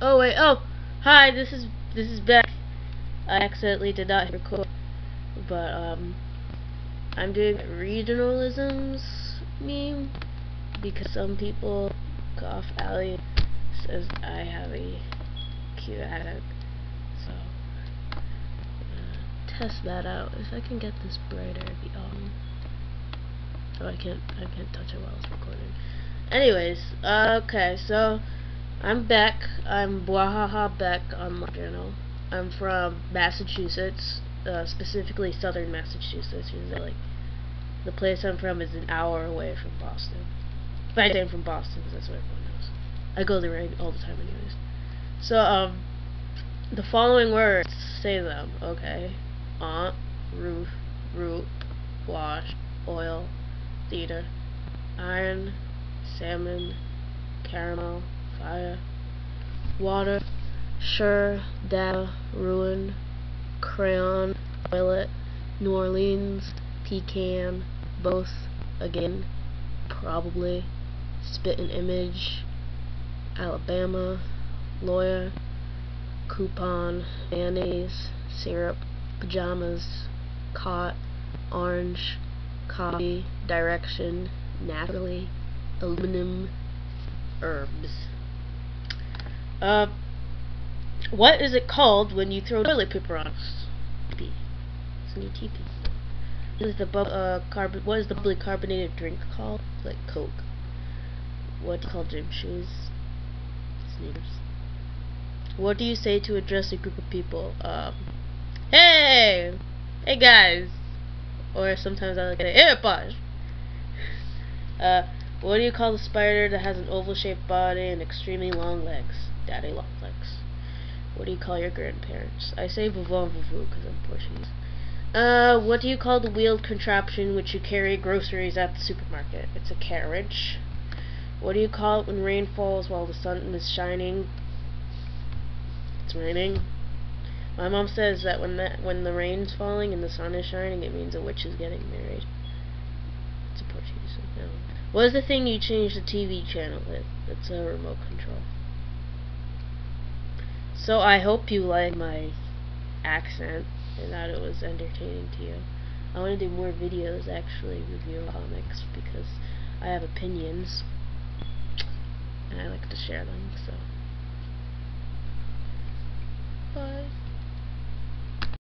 Oh wait, oh, hi. This is this is Beck. I accidentally did not record, but um, I'm doing regionalisms meme because some people off alley says I have a cute attic, so uh, test that out. If I can get this brighter, be awesome. Oh, I can't. I can't touch it while it's recording. Anyways, uh, okay, so. I'm Beck. I'm Bwahaha Beck on my channel. I'm from Massachusetts, uh, specifically southern Massachusetts. Like, the place I'm from is an hour away from Boston. If I say I'm from Boston, because that's what everyone knows. I go there all the time anyways. So, um, the following words, say them, okay? Aunt, roof, root, wash, oil, theater, iron, salmon, caramel, fire, water, sure, data, ruin, crayon, toilet, New Orleans, pecan, both, again, probably, spit an image, Alabama, lawyer, coupon, mayonnaise, syrup, pajamas, cot, orange, coffee, direction, naturally, aluminum, herbs. Uh, what is it called when you throw toilet paper on? TP. It's new TP. What is the bu uh, carbon? What is the bubbly carbonated drink called? Like Coke. What do you call gym shoes? Sneakers. What do you say to address a group of people? Um, hey, hey guys, or sometimes I like to hey boss. Uh, what do you call the spider that has an oval-shaped body and extremely long legs? Daddy long legs. What do you call your grandparents? I say vovon vovo because I'm Portuguese. Uh, what do you call the wheeled contraption which you carry groceries at the supermarket? It's a carriage. What do you call it when rain falls while the sun is shining? It's raining. My mom says that when that when the rain's falling and the sun is shining, it means a witch is getting married. It's a Portuguese. No. What is the thing you change the TV channel with? It's a remote control. So I hope you like my accent and that it was entertaining to you. I want to do more videos actually reviewing comics because I have opinions and I like to share them. So, bye.